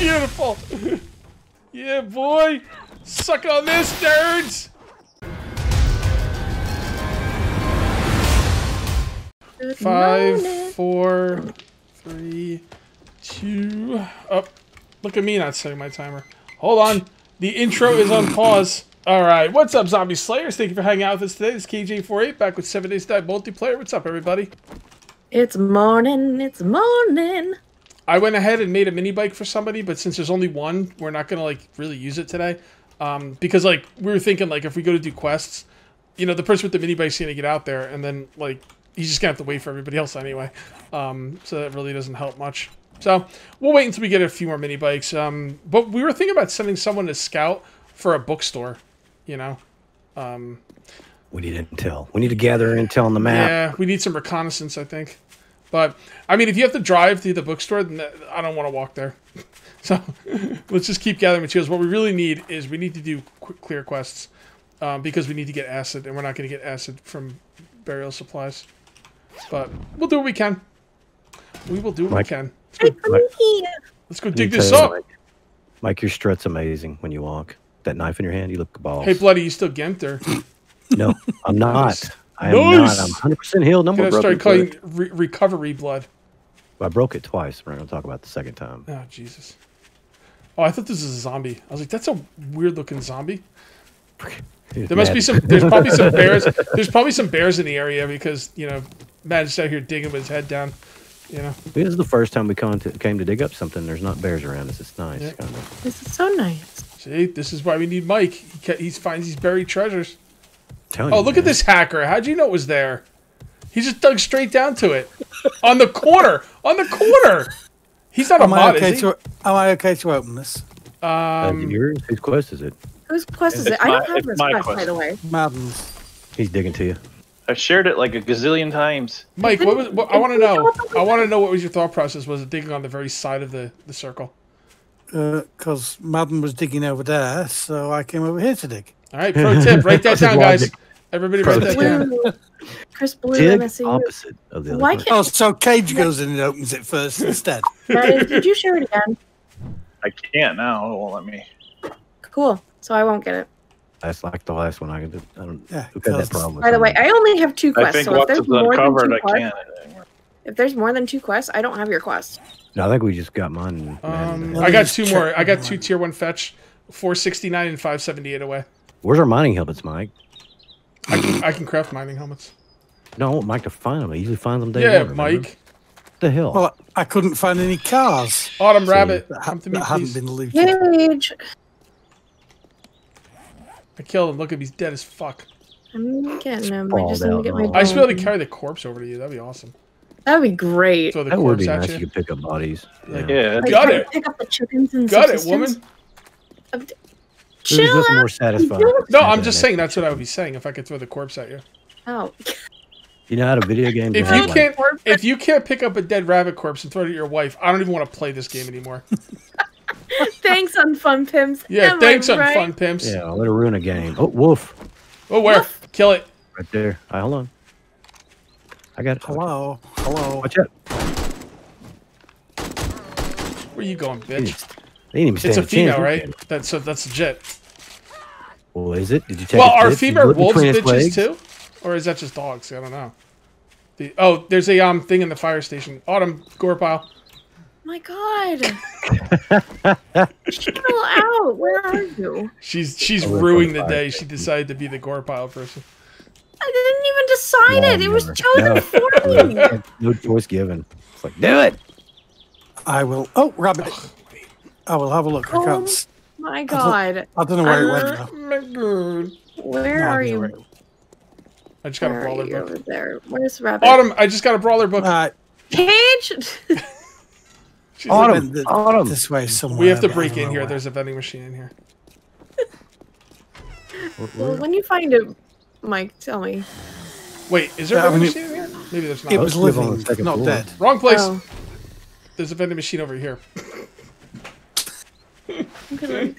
Beautiful. Yeah, boy. Suck on this, nerds. Good Five, morning. four, three, two. Up. look at me not setting my timer. Hold on. The intro is on pause. All right. What's up, Zombie Slayers? Thank you for hanging out with us today. This is Kage848 back with 7 Days Die multiplayer. What's up, everybody? It's morning. It's morning. I went ahead and made a mini bike for somebody, but since there's only one, we're not gonna like really use it today. Um, because like we were thinking like if we go to do quests, you know, the person with the mini bike's gonna get out there and then like he's just gonna have to wait for everybody else anyway. Um, so that really doesn't help much. So we'll wait until we get a few more mini bikes. Um, but we were thinking about sending someone to scout for a bookstore, you know. Um, We need intel. We need to gather intel on the map. yeah, we need some reconnaissance, I think. But I mean, if you have to drive to the bookstore, then I don't want to walk there. So let's just keep gathering materials. What we really need is we need to do quick clear quests um, because we need to get acid, and we're not going to get acid from burial supplies. But we'll do what we can. We will do what Mike. we can. Hey, come Mike- here. Let's go dig this up. Mike, Mike, your strut's amazing when you walk. That knife in your hand, you look balls. Hey, bloody, you still gimped or? no, I'm not. I am Nice. not. I'm 100 percent healed. No more Gonna broken. start calling foot. re- recovery blood. I broke it twice. We're not gonna talk about the second time. Oh Jesus! Oh, I thought this was a zombie. I was like, that's a weird looking zombie. There must be some. There's probably some bears. There's probably some bears in the area because you know, Matt is out here digging with his head down. You know, This is the first time we come to, came to dig up something. There's not bears around us. It's nice. Yeah. Kind of. This is so nice. see, this is why we need Mike. He he finds these buried treasures. Telling Oh, you, look at this hacker. How'd you know it was there? He just dug straight down to it, on the corner. On the corner. He's not a Am I mod, okay is he? to Am I okay to open this? Uh, Um, yours? Whose quest is it? Whose quest is It's it? I don't have it's this my quest, by the way. Madden's. He's digging to you. I've shared it like a gazillion times. Mike, what was? What, I want to know. come up with I want to know what was your thought process? Was it digging on the very side of the the circle? Because Madden was digging over there, so I came over here to dig. All right, pro tip. Write that down, guys. Everybody Pro write that tip. down. Blue. Chris Blue, Dig MSU. opposite of the other. Why quest. can't- Oh, so Kage goes in and opens it first instead. Madden, did you share it again? I can't now. It won't let me. Cool. So I won't get it. That's like the last one I could. I don't. Yeah, Who had that problem? By the way. I only have two I quests. think So if once there's more than two I quests, can't. if there's more than two quests, I don't have your quest. no, I think we just got mine. Um. I got two more. I got two tier one fetch, four sixty nine and five seventy eight away. Where's our mining helmets, Mike? I can I can craft mining helmets. No, I want Mike to find them. I usually find them day Yeah, one, remember? Mike. What the hell? Well, I couldn't find any cars Autumn See, Rabbit, that, ha- come to me, that hadn't please. been looted. Gage, I killed him. Look at him. He's dead as fuck. I'm getting him. I just Sprawled need to get my. and. I should be able to bone. carry the corpse over to you. That'd be awesome. That'd be great. Throw the that would corpse be at nice. you. You could pick up bodies. Like, Yeah. Yeah, Like, Got it. Pick up the chickens and stuff. Got it, subsistence. Woman. There's Chill nothing out. more satisfying. No, I'm just saying that's what I would be saying if I could throw the corpse at you. Oh, You know how to video game. If you can't, if you can't pick up a dead rabbit corpse and throw it at your wife, I don't even want to play this game anymore. thanks on Fun Pimps. Yeah, Am thanks on right? Fun Pimps. Yeah, let her ruin a game. Oh, wolf, Oh, where? Kill it. right there. All right, hold on. I got it. Hello, hello. Watch out. Where you going, They bitch? Didn't they didn't even stand It's a chance, female, did right? That's so that's legit. Well, is it? Did you take? Well, are bits? Female wolves bitches legs? too, or is that just dogs? I don't know. The oh, there's a um thing in the fire station. Autumn gore pile. My God. Chill out. Where are you? She's she's ruining the the day. She decided to be the gore pile person. I didn't even decide it. It was chosen No. for me. no choice given. It's like, do it. I will. Oh, rabbit. I will have a look. I Oh. can't. My God. I don't know where it Uh, went. Now. My God. Where No are you? where I just got a Where are brawler book. over there? Where's Rabbit? Autumn, I just got a brawler book. Right, Kage? She's like, Autumn. the- Autumn. this way somewhere. we have to I break in here. where. There's a vending machine in here. well, when you find it, Mike, tell me. Wait, is there a Yeah, I vending mean, machine in here? Maybe there's not. It was live living, not floor. dead. Wrong place. Oh. There's a vending machine over here. I'm gonna-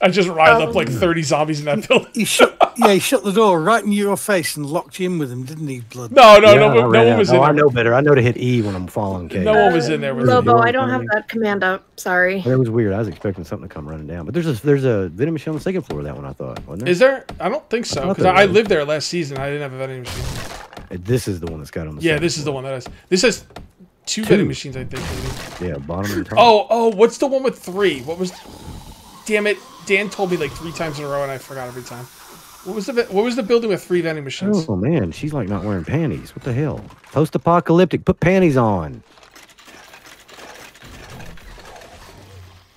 I just riled up like Um, 30 zombies in that building. You should. yeah, he shut the door right in your face and locked you in with him, didn't he, blood? No, no, Yeah, no, I no one was No, I in there. I know better. I know to hit E when I'm falling. Kage. No one was in there with Lobo, I don't have that command up. Sorry. That was weird. I was expecting something to come running down, but there's a there's a vending machine on the second floor of that one. I thought wasn't there? Is there? I don't think so because I, I lived there last season. I didn't have a vending machine. Uh, This is the one that's got on the. Yeah, second this is the one that has. This has two, Two. vending machines, I think. Maybe. Yeah, bottom and top. Oh, oh, what's the one with three? What was? Damn it! Dan told me like three times in a row, and I forgot every time. What was the What was the building with three vending machines? Oh man, she's like not wearing panties. What the hell? Post-apocalyptic. Put panties on.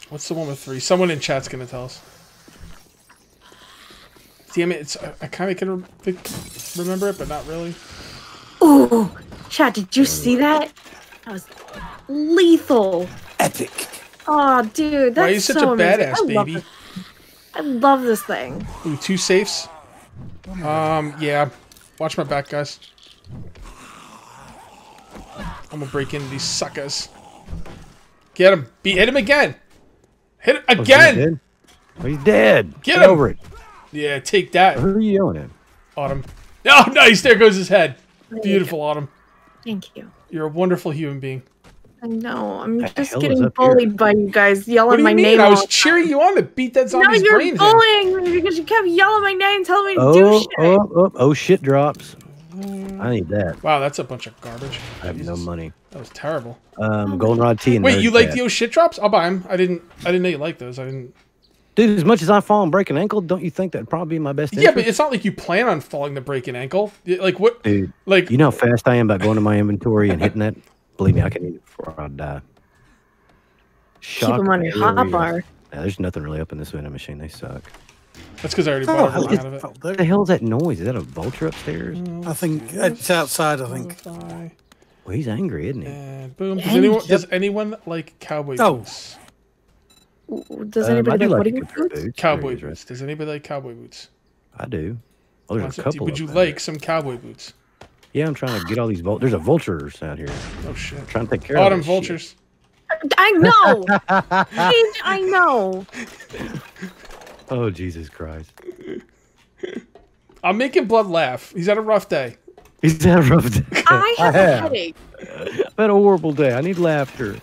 What's the one with three? Someone in chat's gonna tell us. Damn it! It's I, I kind of can re- remember it, but not really. Ooh, chat, did you see that? That was lethal. Epic. Oh, dude, that's Why are you such so a badass, I baby? this- I love this thing. Ooh, two safes. Um, yeah. Watch my back, guys. I'm gonna break into these suckers. Get him! Be hit him again! Hit it Oh, he's again! dead? Oh, he's dead. Get Get him! over it. Yeah, take that, Who are you yelling at? Autumn. Oh, nice! There goes his head. Beautiful, Autumn. Thank you. You're a wonderful human being. I know. I'm the just getting up here? bullied by you guys yelling What do you my mean? name. I was the cheering you on to beat that time. No, zombie's you're brains in. bullying me because you kept yelling my name, telling me to do Oh, shit. oh, oh, oh, shit drops. I need that. Wow, that's a bunch of garbage. I have no money. That was terrible. Um, goldenrod tea and Wait, you like fat. the oh shit drops? I'll buy them. I didn't. I didn't know you liked those. I didn't. Dude, as much as I fall and break an ankle, don't you think that'd probably be my best Yeah, but it's not like you plan on falling to break an ankle. Like what? Dude, Like you know how fast I am about going to my inventory and hitting that? Believe me, I can eat it before I die. Keep them on your hot bar. Nah, there's nothing really up in this vending machine. They suck. that's because I already Oh, bought a hell, line out of it. What the hell is that noise? Is that a vulture upstairs? Mm, I think it's outside, I think. Well, he's angry, isn't he? And boom. Does anyone does anyone like cowboy Oh. boots? Does Um, anybody do like like putting a good pair of boots? boots. Cowboy boots. Does anybody like cowboy boots? I do. Oh, there's a to- couple. Would you like there. some cowboy boots? Yeah, I'm trying to get all these vultures. There's a vultures out here. Oh shit. trying to take care of Autumn this shit. vultures. I know. I know. Oh Jesus Christ! I'm making blood laugh. He's had a rough day. He's had a rough day. I have a have. headache. I've had a horrible day. I need laughter.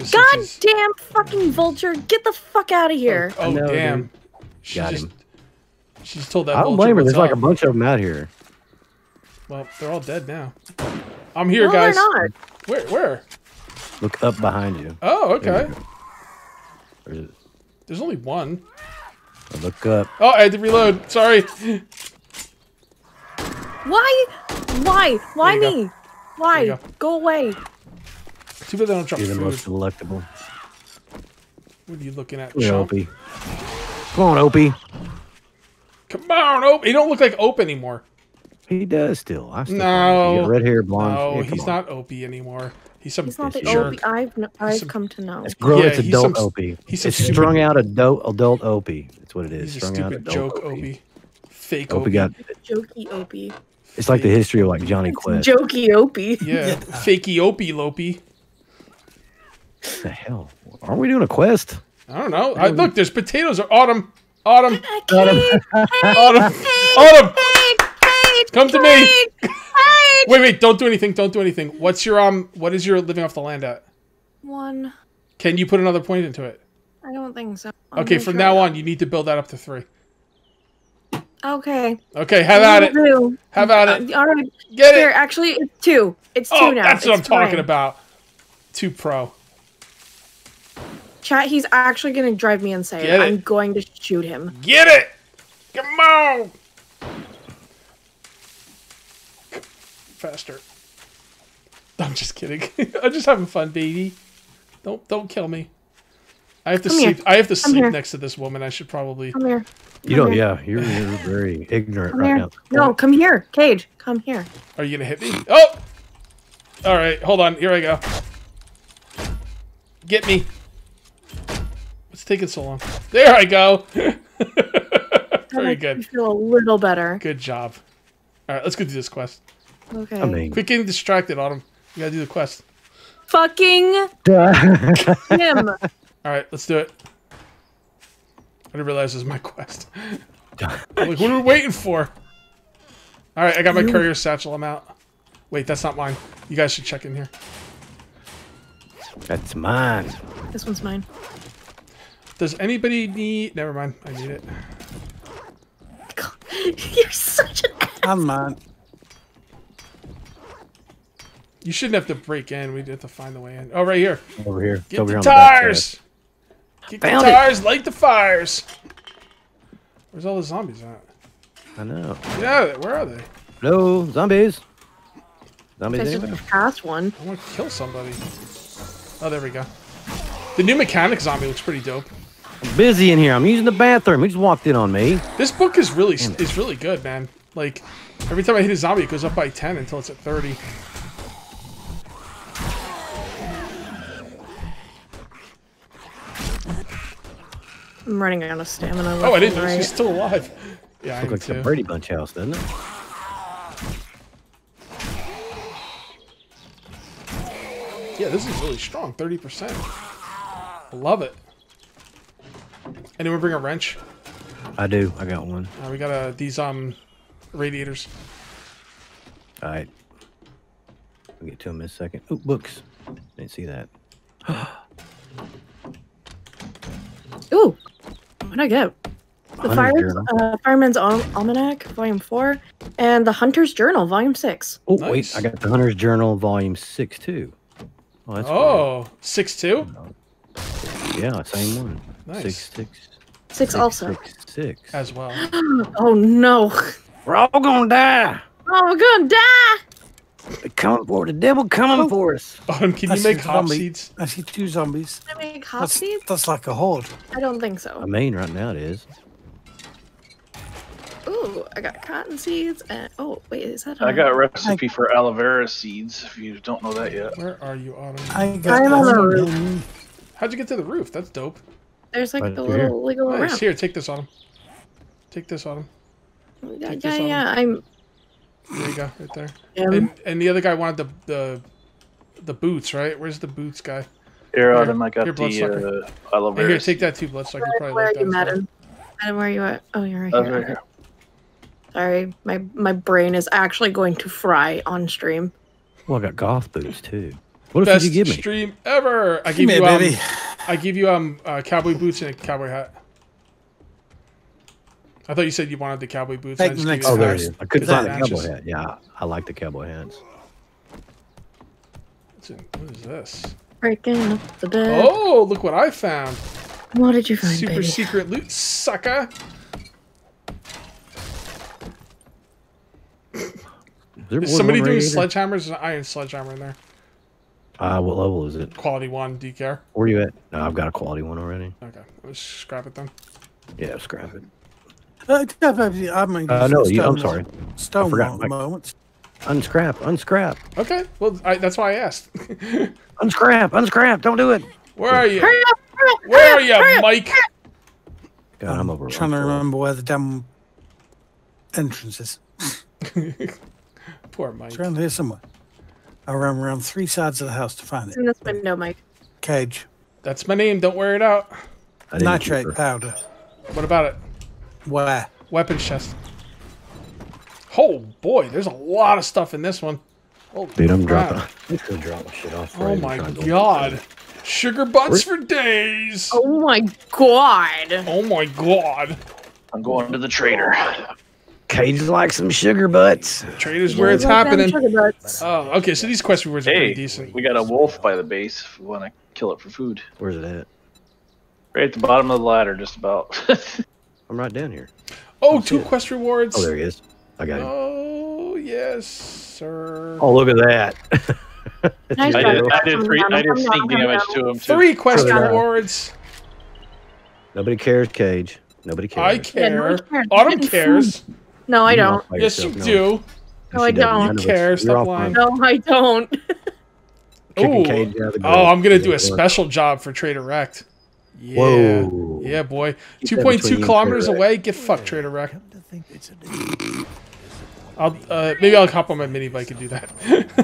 Since God he's- damn fucking vulture. Get the fuck out of here. Oh know, damn. dude. She Got just, him. She's told that I don't vulture blame her. what's There's like a bunch of them out here. Well, they're all dead now. I'm here, no, guys. they're not. Where? Where? Look up behind you. Oh, There okay. you. There's- There's only one. I Look up. Oh, I had to reload. Sorry. Why? Why? Why me? There Why? go. Go away. Too bad they don't drop You're the food. most delectable. What are you looking at, Come? Opie. Come on, Opie. Come on, Opie. He don't look like Ope anymore. He does still. I still No. You red hair, blonde. No, yeah, he's on. not Opie anymore. He's some He's not the Yes, jerk. Opie I've, kn- I've some- come to know. It's Grown, Yeah, it's he's adult some- Opie. he's it's stupid- strung out adult adult Opie. That's what it is. He's a strung out stupid adult joke, Opie. Fake Opie Opie. got. Jokey Opie. It's like the history of like Jonny Quest. Jokey Opie. Yeah, fakey Opie Lopey. What the hell? Aren't we doing a quest? I don't know. I, look, there's potatoes. Are Autumn. Autumn. Kate, Autumn. Autumn. Kate, Kate, Come to me. Kate, Kate. Wait, wait. Don't do anything. Don't do anything. What's your um? What is your living off the land at? One. Can you put another point into it? I don't think so. I'm Okay, from try. now on, you need to build that up to three. Okay. Okay, have at it. Do. Have at it. Uh, all right. Get Here, it. actually, it's two. It's two Oh, now. that's what I'm It's talking about. Two pro. Chat, he's actually going to drive me insane. Get it. I'm going to shoot him. Get it. Come on. Faster. I'm just kidding. I'm just having fun, baby. Don't don't kill me. I have to Come here. sleep. I have to sleep here. next to this woman. I should probably. Come here. You don't. here. Yeah, you're, you're very ignorant Come right here. now. No, come here. Kage, come here. Are you gonna hit me? Oh! All right, hold on. Here I go. Get me. What's taking so long? There I go. Very makes me good. feel a little better. Good job. All right, let's go do this quest. Okay. I mean, Quit getting distracted, Autumn. You gotta do the quest. Fucking him. All right, let's do it. I didn't realize this was my quest. I'm like, what are we waiting for? All right, I got my courier satchel. I'm out. Wait, that's not mine. You guys should check in here. That's mine. This one's mine. Does anybody need? Never mind. I need it. God, You're such an ass. And mine. You shouldn't have to break in. We have to find the way in. Oh, right here. Over here. Get over the here on the tires. Get Found the it. tires. Light the fires. Where's all the zombies at? I know. Yeah, where are they? No zombies. Zombies I anywhere? just passed one. I want to kill somebody. Oh, there we go. The new mechanic zombie looks pretty dope. I'm busy in here. I'm using the bathroom. He just walked in on me. This book is really is really good, man. Like every time I hit a zombie, it goes up by ten until it's at thirty. I'm running out of stamina. Oh, I didn't know right. she's still alive. Yeah, I Look am like the too. Brady Bunch house, doesn't it? Yeah, this is really strong. Thirty percent. I love it. Anyone bring a wrench? I do. I got one. Uh, we got uh, these um radiators. All right. We'll get to them in a second. Ooh, books. Didn't see that. Ooh, what'd I get? The Hunter's Fire, uh, Fireman's Al- Almanac, Volume 4, and The Hunter's Journal, Volume 6. Oh, Nice. wait. I got the Hunter's Journal, Volume 6, too. Oh, that's Oh, six two. great. Yeah, same one. Nice. Six, six, 6 six, also. six, six. As well. Oh no. We're all gonna die. Oh, we're gonna die! They're coming for the devil coming oh. for us. Autumn, can I you make the hop zombie. seeds? I see two zombies. Can I make hop That's, seeds? that's like a horde. I don't think so. I mean, right now it is. Ooh, I got cotton seeds and oh wait, is that? I a- got a recipe for aloe vera seeds. If you don't know that yet, Where are you, Autumn? I got I'm on the roof. How'd you get to the roof? That's dope. There's like Right a here. little wiggle Nice. around. Here, take this, on him. Take this, Autumn. Yeah, take yeah, this on. yeah. I'm. There you go, right there. Um, And and the other guy wanted the the the boots, right? Where's the boots guy? here, Here, Autumn, I got here, the bloodsucker. uh, aloe Hey, vera. here, take that too, Bloodsucker. You where, probably where like are you, that. as well. Madden? Madden, where are you at? Oh, you're right here. right here. Sorry, my my brain is actually going to fry on stream. Well, I got golf boots, too. What else Best did you give me? stream ever. I Come give here, you um, baby. I give you um uh, cowboy boots and a cowboy hat. I thought you said you wanted the cowboy boots. Take I the next Oh, the there hats. it is. I couldn't find the that cowboy hat. Yeah, I, I like the cowboy hats. What's in- What is this? Breaking up the bed. Oh, look what I found! What did you find, Super baby? secret loot, sucker! Is there Is somebody than doing sledgehammers? There's an iron sledgehammer in there. Uh, what level is it? Quality one. Do you care? Where are you at? No, I've got a quality one already. Okay, let's scrap it then. Yeah, scrap it. Uh, I mean, Uh, no, you, I'm sorry. Stone forgot, at Mike. the moment. Unscrap, unscrap, Okay, well I, that's why I asked. unscrap, unscrap. Don't do it. Where are you? Hurry up! Hurry up! Where are hurry up, hurry you. Mike? God, I'm over. trying to remember where the damn entrance is. Poor Mike. It's around here somewhere. I ran around three sides of the house to find It's it. in this window, Mike. Kage. That's my name. Don't wear it out. I Nitrate her. powder. What about it? Where? Weapons chest. Oh boy, there's a lot of stuff in this one. Holy Dude, I'm crap. dropping. I'm gonna drop my shit off. Oh my and try and go- god. Sugar butts for days. Oh. Oh my god! Oh my god. I'm going to the trader. Kage like some sugar butts. Trader's where it's Love happening. Oh, okay. So these quest rewards are pretty decent. we got a wolf by the base. If we want to kill it for food, Where's it at? right at the bottom of the ladder, just about. I'm right down here. Oh, oh two quest rewards. Oh, there he is. I got him. Oh, yes, sir. Oh, look at that. Nice your I did, girl. I did three. I did sneak damage to him too. Three quest Further rewards. Nobody cares, Kage. Nobody cares. I Yeah, care. no one cares. Autumn cares. No, I don't. off by Yes, you yourself, do. No, I doesn't. don't. None of Care, you're stop lying. No, I don't. Kicking Ooh. Kage out Oh. I'm gonna do a special job for Trader Rekt. Yeah. Whoa. Yeah, boy. Keep Two that point between two you and kilometers away. Get fucked, Trader Rekt. I'll uh, maybe I'll hop on my mini bike and do that.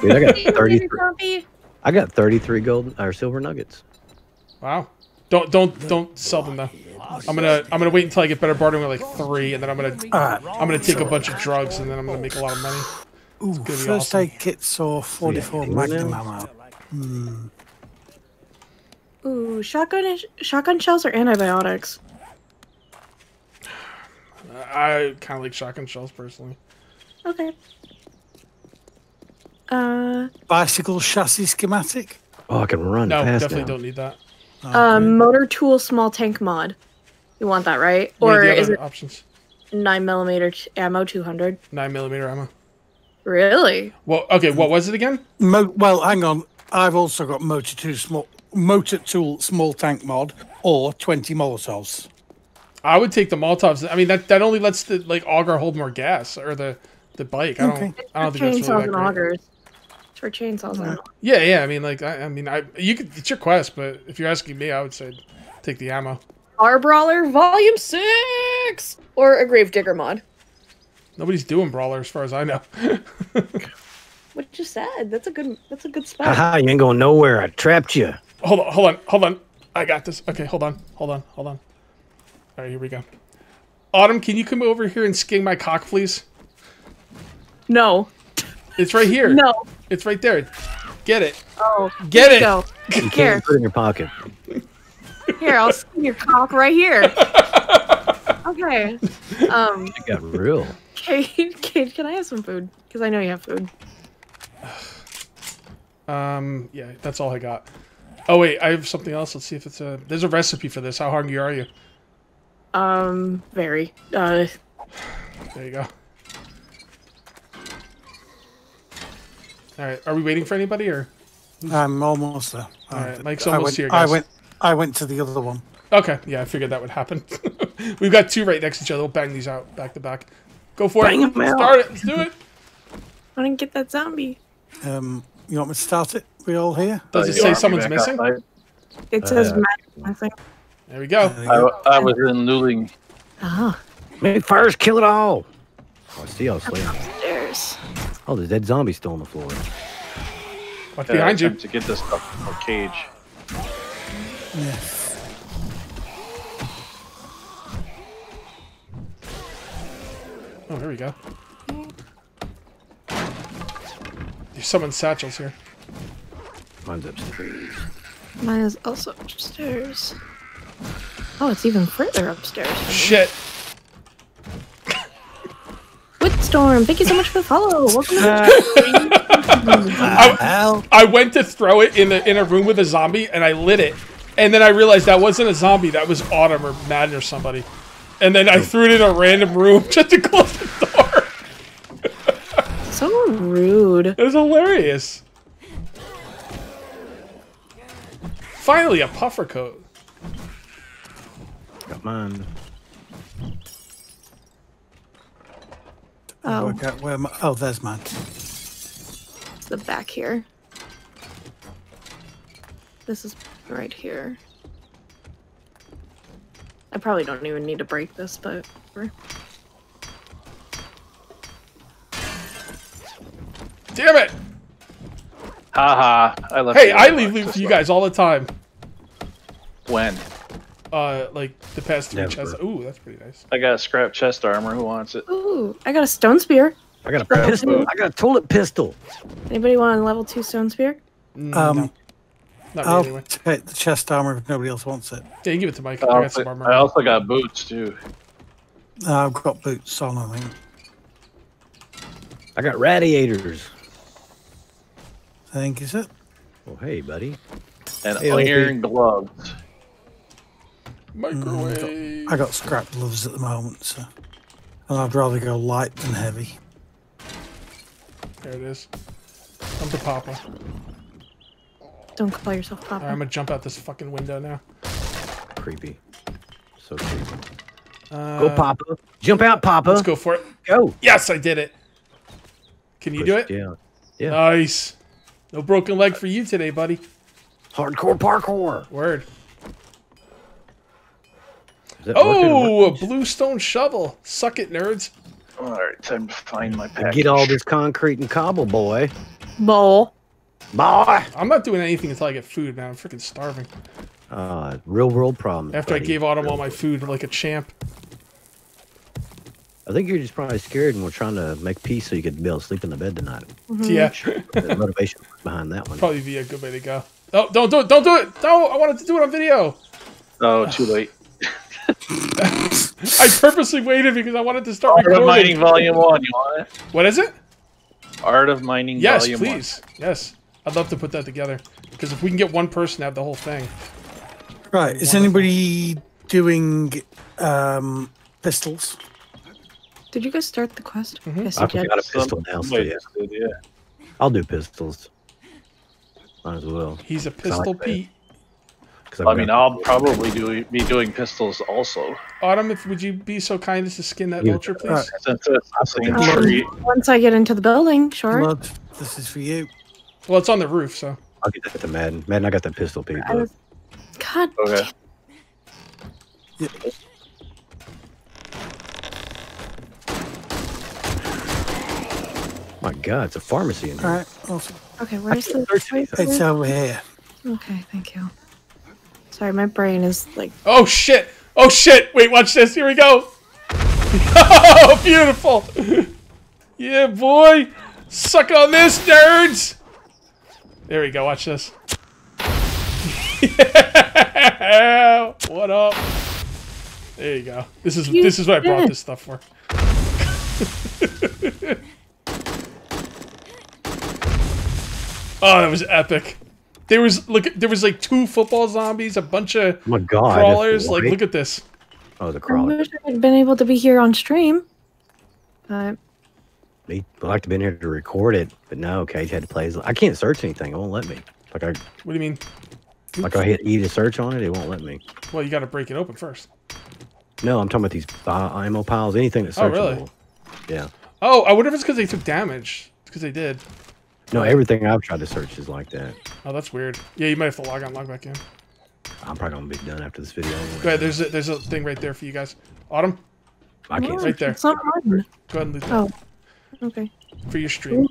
Dude, I got 33. I got 33 gold or silver nuggets. wow. Don't don't don't sell them though. I'm gonna I'm gonna wait until I get better bartering with like three, and then I'm gonna Alright. I'm gonna take a bunch of drugs, and then I'm gonna make a lot of money. Ooh, first awesome. aid kits or 44 Yeah. magnum Now- ammo. Ooh, shotgun shotgun shells or antibiotics? I kind of like shotgun shells personally. Okay. Uh, Bicycle chassis schematic. Oh, I can run No, fast definitely now. don't need that. um, motor tool small tank mod. You want that, right? What Or is it options? nine millimeter ammo, two hundred? Nine millimeter ammo. Really? Well, okay. What was it again? Mo- well, hang on. I've also got motor two small motor tool small tank mod or 20 Molotovs. I would take the Molotovs. I mean, that that only lets the like auger hold more gas or the the bike. I don't. Okay. I don't think that's chainsaws really and that great. augers. It's for chainsaws and Yeah, yeah. I mean, like, I, I mean, I you could. It's your quest, but if you're asking me, I would say take the ammo. Our Brawler Volume Six or a Gravedigger mod. Nobody's doing brawler, as far as I know. What you said? That's a good. That's a good spot. Haha, you ain't going nowhere. I trapped you. hold on, hold on, hold on. I got this. Okay, hold on, hold on, hold on. All right, here we go. Autumn, can you come over here and skin my cock, please? No. It's right here. No. It's right there. Get it. Oh. Get it. Go. You Here. can't put it in your pocket. Here. I'll skin your cock right here. Okay. Um. It got real. Kate, Kate, can I have some food? Because I know you have food. Um, yeah, that's all I got. Oh wait, I have something else. Let's see if it's a. There's a recipe for this. How hungry are you? Um. Very. Uh. There you go. All right, are we waiting for anybody or? I'm almost there. All right, Mike's I almost went, here, I guys. went. I went to the other one. Okay, yeah, I figured that would happen. We've got two right next to each other. We'll bang these out back to back. Go for Bang it. 'em out. Start it. Let's do it. I didn't get that zombie. Um, you want me to start it? We all here? Does Uh, it you say someone's back missing? outside. It says Uh, Mac. missing. There we go. There you go. I, I was in Luling. Ah. Make fires, kill it all. Oh, I see y'all sleeping. There's. Oh, there's dead zombies still on the floor. What's uh, behind you? To get this stuff from a cage. Yes. Oh, here we go. There's someone's satchels here. Mine's upstairs. Mine is also upstairs. Oh, it's even further upstairs. Shit. Witstorm, thank you so much for the follow. Welcome to the Hell, I went to throw it in a, in a room with a zombie and I lit it. And then I realized that wasn't a zombie, that was Autumn or Madden or somebody. And then I threw it in a random room just to close the door. So rude. It was hilarious. Finally, a puffer coat. Got mine. Oh, work out where my, oh, there's mine. it's the back here. This is right here. I probably don't even need to break this, but. Damn it! Haha. I left. Hey, I leave loot this for you guys all the time. When? Uh, like the past three Never. chests. Ooh, that's pretty nice. I got a scrap chest armor. Who wants it? Ooh, I got a stone spear. I got a Grab pistol. I got a toilet pistol. Anybody want a level two stone spear? Mm, Um, no. Not I'll me anyway. take the chest armor if nobody else wants it. Yeah, you give it to Mike. I I got also, some armor. I also got boots too. Uh, I've got boots on, I think. I got radiators. I think is it. Well, hey, buddy. And Hey, iron gloves. Microwave. I got scrap gloves at the moment, so. And I'd rather go light than heavy. There it is. I'm to Papa. Don't call yourself Papa. Alright, I'm gonna jump out this fucking window now. Creepy. So creepy. Uh, Go, Papa. Jump out, Papa. Let's go for it. Go. Yes, I did it. Can you do it? Yeah. Yeah. Nice. No broken leg for you today, buddy. Hardcore parkour. Word. Is that working? Oh, a bluestone shovel. Suck it, nerds. All right, time to find my package. Get all this concrete and cobble, boy. Bowl. Boy. I'm not doing anything until I get food, man. I'm freaking starving. Uh, real world problems. After I gave Autumn Real all my world. food like a champ. I think you're just probably scared and we're trying to make peace so you could be able to sleep in the bed tonight. Yeah, The motivation behind that one. probably be a good way to go. Oh, don't do it! Don't do it! No, I wanted to do it on video. Oh, too late. I purposely waited because I wanted to start Art of Mining. Volume 1, you want it? What is it? Art of Mining Yes, Volume please. Yes, I'd love to put that together because if we can get one person to have the whole thing, Right. Is anybody doing um, pistols? Did you guys start the quest? Mm-hmm. Yes, I you did. forgot a pistol now, so Somebody yeah. yeah. I'll do pistols. Might as well. he's a pistol that. Pete. 'Cause I've I mean, I'll probably do be doing pistols also. Autumn, if would you be so kind as to skin that Yeah. vulture, please? Right. Since it's Um. Once I get into the building, sure. Blood, this is for you. Well, it's on the roof, so I'll get that to Madden. Madden, I got that pistol, Pete. But God. Okay. Yeah. my God, it's a pharmacy in here. All right. Awesome. Okay, where's the? search wait. It's over here. Okay, thank you. Sorry, my brain is like. Oh shit! Oh shit! Wait, watch this. Here we go. Oh, beautiful! Yeah, boy. Suck on this, nerds. There we go. Watch this. Yeah. What up? There you go. This is You this is what I brought this stuff for. oh, that was epic. There was look. There was like two football zombies, a bunch of Oh my God. that's crawlers. Like, look at this. Oh, the I crawler. wish I had been able to be here on stream. But Me, I'd like to be in here to record it, but no, Kage had to play. his- I can't search anything. It won't let me. Like I, What do you mean? like I hit E to search on it, it won't let me. Well, you got to break it open first. No, I'm talking about these ammo piles. Anything that's searchable. Oh, really? Yeah. Oh, I wonder if it's because they took damage. It's Because they did. No, everything I've tried to search is like that. Oh, that's weird. Yeah, you might have to log on, log back in. I'm probably gonna be done after this video. Anyway. Go ahead. There's a, there's a thing right there for you guys. Autumn, I can't. Right there. It's not mine. go ahead and loot that Oh, okay. for your stream.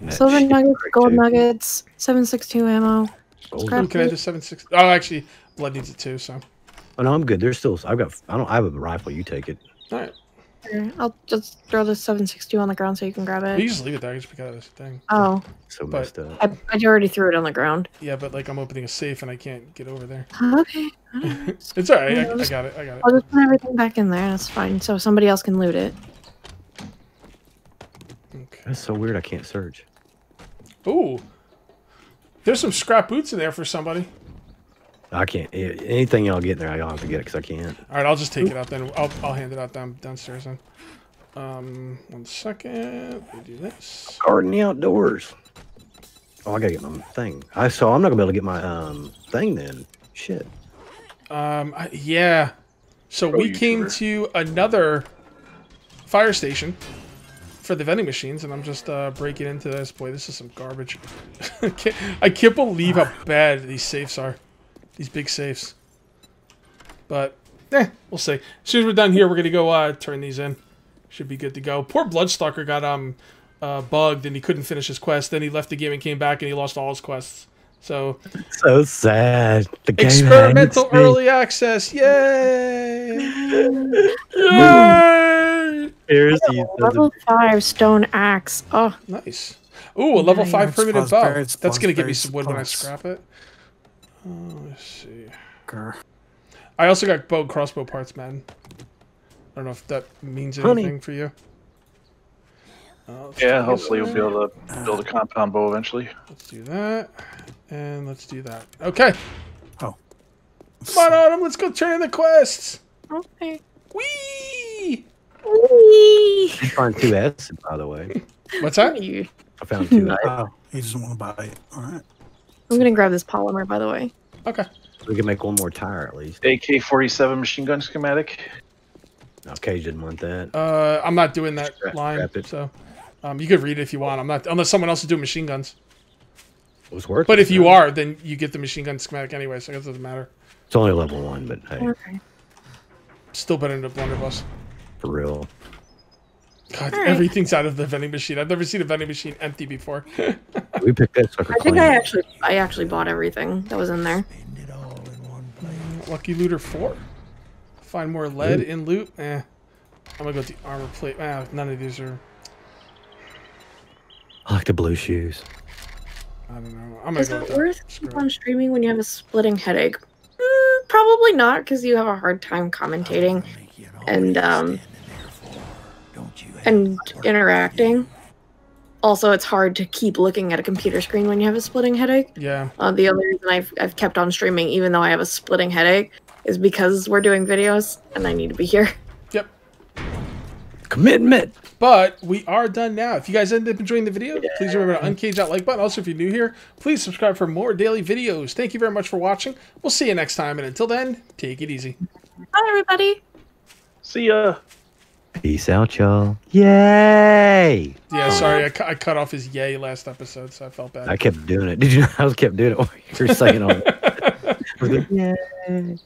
That Silver nuggets, gold too. nuggets, 762 ammo. Gold Ooh, can I just seven six? Oh, actually, blood needs it too. So, Oh no, I'm good. There's still. I've got. I don't. I have a rifle. You take it. all right. Here, I'll just throw the 762 on the ground so you can grab it. can just leave it there. I just pick out this thing. Oh, So But- messed up. I, I already threw it on the ground. Yeah, but like I'm opening a safe and I can't get over there. Okay. It's all right. I, I got it. I got it. I'll just put everything back in there. That's fine. So somebody else can loot it. Okay. That's so weird. I can't search. Ooh, there's some scrap boots in there for somebody. I can't. Anything y'all get in there, I don't have to get it because I can't. All right, I'll just take it out then. I'll, I'll hand it out down downstairs then. Um, one second. We do this. Garden the outdoors. Oh, I gotta get my thing. I saw. I'm not gonna be able to get my um thing then. Shit. Um, I, yeah. So Pro we came YouTuber. to another fire station for the vending machines, and I'm just uh, breaking into this. Boy, this is some garbage. I, can't, I can't believe how bad these safes are. These big safes. But, eh, we'll see. As soon as we're done here, we're gonna go uh, turn these in. Should be good to go. Poor Bloodstalker got um uh, bugged and he couldn't finish his quest. Then he left the game and came back and he lost all his quests. So So sad. The game experimental early access, yay! Yay! Here's the- Level 5 stone axe. Oh, Nice. Ooh, a level Nice. five primitive Spawns bow. birds, That's spawns gonna give me some wood when I scrap it. Oh, let's see. Grr. I also got bow crossbow parts, man. I don't know if that means Honey. anything for you. Uh, Yeah, do hopefully that. you'll be able to build a compound bow eventually. Let's do that, and let's do that. Okay, Oh. come on, Autumn. Let's go turn in the quests. okay. Whee! Whee! I found two S, by the way. What's that? I found two. S. Oh, he doesn't want to buy it. All right. I'm gonna grab this polymer, by the way. Okay. We can make one more tire at least. AK 47 machine gun schematic. No, Kage didn't want that. Uh, I'm not doing that Scrap- line, scrap it. so um, you could read it if you want. I'm not unless someone else is doing machine guns. It was worth But if you are, then you get the machine gun schematic anyway, so I guess it doesn't matter. it's only level one, but hey, Okay. Still better than the blunderbuss. For real. God, Alright. everything's out of the vending machine. I've never seen a vending machine empty before. We picked that sucker I think clean. I actually, I actually bought everything that was in there. Lucky looter four. Find more lead in loot. Eh. I'm gonna go with the armor plate. Ah, none of these are. I like the blue shoes. I don't know. I'm gonna Is go it worth keep on streaming when you have a splitting headache? Mm, probably not, because you have a hard time commentating and um and interacting. Also, it's hard to keep looking at a computer screen when you have a splitting headache. Yeah. Uh, the other reason I've, I've kept on streaming, even though I have a splitting headache, is because we're doing videos and I need to be here. Yep. Commitment. But we are done now. If you guys ended up enjoying the video, please remember to uncage that like button. Also, if you're new here, please subscribe for more daily videos. Thank you very much for watching. We'll see you next time. And until then, take it easy. Bye, everybody. See ya. Peace out, y'all. Yay! Yeah, sorry, I, cu- I cut off his yay last episode, so I felt bad. I kept doing it. Did you know I was kept doing it while you were saying all that? I was like, Yay.